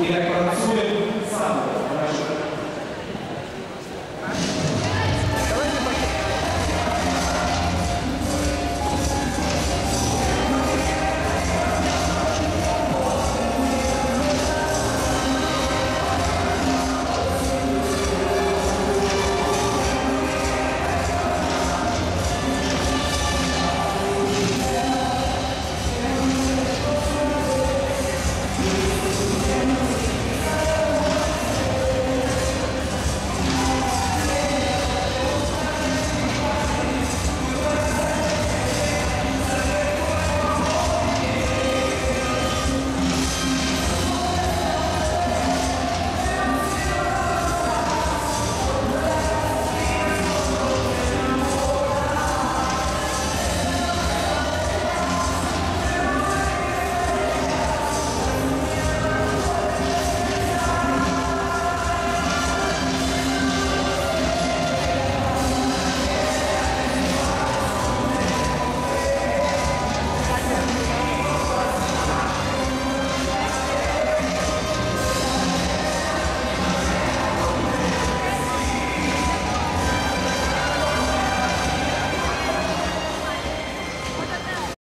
إلى كرسول صعب